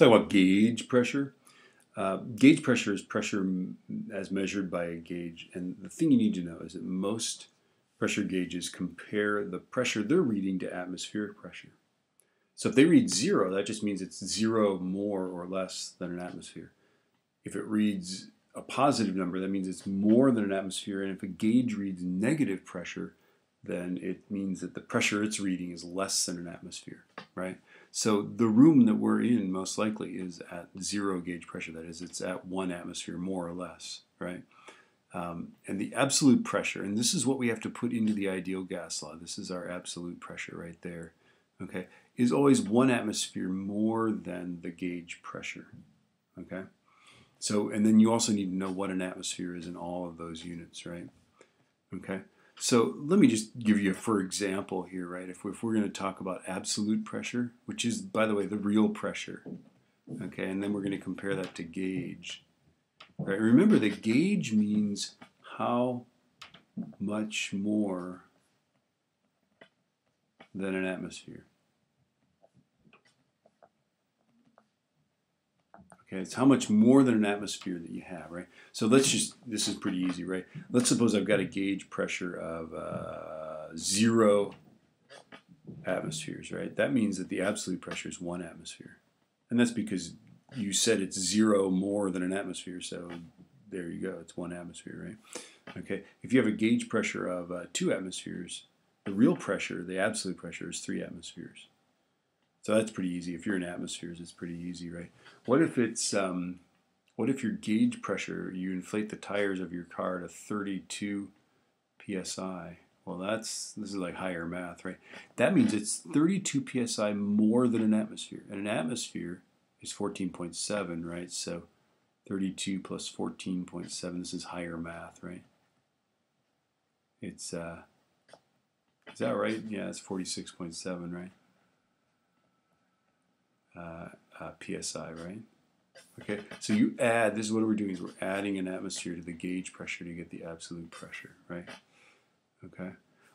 talk about gauge pressure. Uh, gauge pressure is pressure as measured by a gauge, and the thing you need to know is that most pressure gauges compare the pressure they're reading to atmospheric pressure. So if they read zero, that just means it's zero more or less than an atmosphere. If it reads a positive number, that means it's more than an atmosphere. And if a gauge reads negative pressure, then it means that the pressure it's reading is less than an atmosphere, right? So the room that we're in most likely is at zero gauge pressure. That is, it's at one atmosphere more or less, right? Um, and the absolute pressure, and this is what we have to put into the ideal gas law. This is our absolute pressure right there, okay, is always one atmosphere more than the gauge pressure, okay? So, and then you also need to know what an atmosphere is in all of those units, right? Okay. So let me just give you a for example here, right? If we're, if we're going to talk about absolute pressure, which is, by the way, the real pressure, okay, and then we're going to compare that to gauge, right? Remember that gauge means how much more than an atmosphere. Okay, it's how much more than an atmosphere that you have, right? So let's just, this is pretty easy, right? Let's suppose I've got a gauge pressure of uh, zero atmospheres, right? That means that the absolute pressure is one atmosphere. And that's because you said it's zero more than an atmosphere, so there you go, it's one atmosphere, right? Okay, if you have a gauge pressure of uh, two atmospheres, the real pressure, the absolute pressure, is three atmospheres. So that's pretty easy. If you're in atmospheres, it's pretty easy, right? What if it's um, what if your gauge pressure, you inflate the tires of your car to 32 psi? Well, that's this is like higher math, right? That means it's 32 psi more than an atmosphere, and an atmosphere is 14.7, right? So 32 plus 14.7. This is higher math, right? It's uh, is that right? Yeah, it's 46.7, right? Uh, uh, psi, right? Okay, so you add, this is what we're doing, is we're adding an atmosphere to the gauge pressure to get the absolute pressure, right? Okay.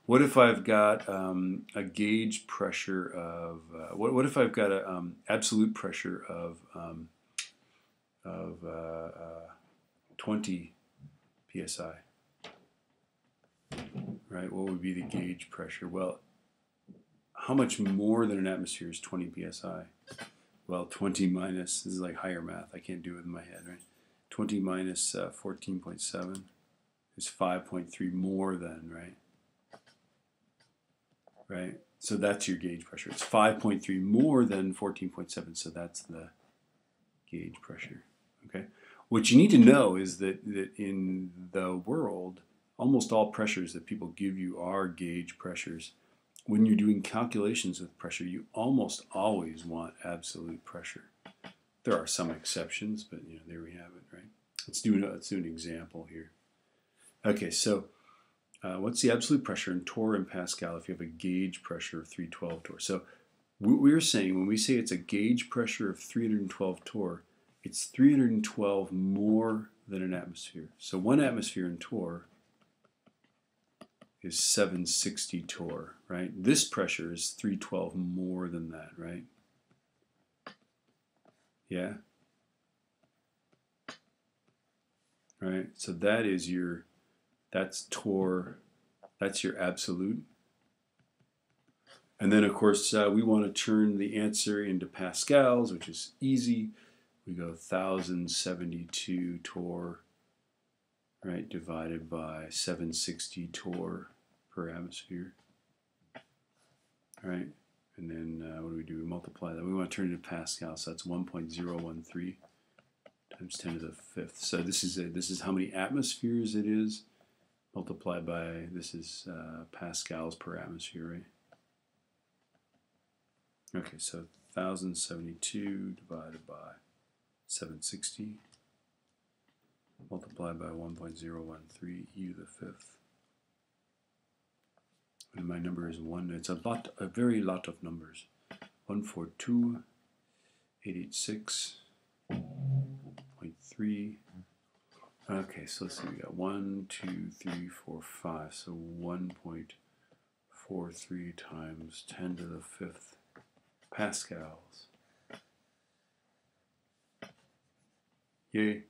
What if I've got um, a gauge pressure of, uh, what, what if I've got an um, absolute pressure of, um, of uh, uh, 20 psi? Right, what would be the gauge pressure? Well, how much more than an atmosphere is 20 psi? Well, 20 minus, this is like higher math, I can't do it in my head, right? 20 minus, uh, 14.7 is 5.3 more than, right? Right? So that's your gauge pressure. It's 5.3 more than 14.7, so that's the gauge pressure. Okay? What you need to know is that, that in the world, almost all pressures that people give you are gauge pressures when you're doing calculations with pressure, you almost always want absolute pressure. There are some exceptions, but you know, there we have it, right? Let's do, let's do an example here. Okay, so uh, what's the absolute pressure in torr and Pascal if you have a gauge pressure of 312 torr? So what we're saying when we say it's a gauge pressure of 312 torr, it's 312 more than an atmosphere. So one atmosphere in torr is 760 torr, right? This pressure is 312 more than that, right? Yeah? Right? So that is your, that's torr, that's your absolute. And then, of course, uh, we want to turn the answer into pascals, which is easy. We go 1072 torr, right, divided by 760 torr per atmosphere. All right, and then uh, what do we do? We multiply that. We want to turn it into Pascal, so that's 1.013 times 10 to the fifth. So this is a, this is how many atmospheres it is multiplied by this is uh, pascals per atmosphere, right? Okay, so 1072 divided by 760 multiplied by 1.013 e to the fifth and my number is 1. It's a lot, a very lot of numbers. 142, 886, 0.3. Okay, so let's see, we got 1, 2, 3, 4, 5. So 1.43 times 10 to the fifth pascals. Yay.